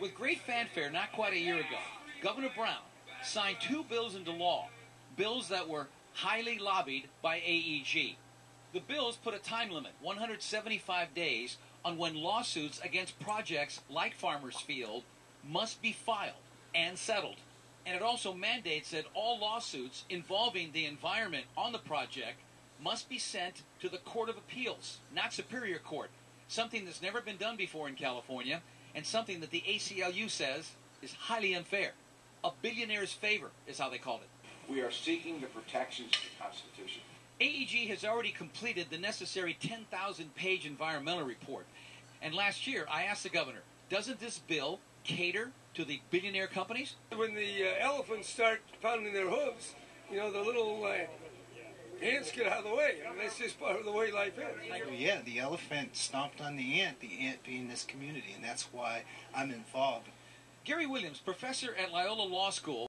With great fanfare not quite a year ago, Governor Brown signed two bills into law, bills that were highly lobbied by AEG. The bills put a time limit, 175 days, on when lawsuits against projects like Farmers Field must be filed and settled. And it also mandates that all lawsuits involving the environment on the project must be sent to the Court of Appeals, not Superior Court, something that's never been done before in California and something that the ACLU says is highly unfair. A billionaire's favor is how they called it. We are seeking the protections of the Constitution. AEG has already completed the necessary 10,000 page environmental report. And last year, I asked the governor, doesn't this bill cater to the billionaire companies? When the uh, elephants start pounding their hooves, you know, the little uh, ants get out of the way. I mean, that's just part of the way life is. Well, yeah, the elephant stomped on the ant, the ant being this community, and that's why I'm involved. Gary Williams, professor at Loyola Law School,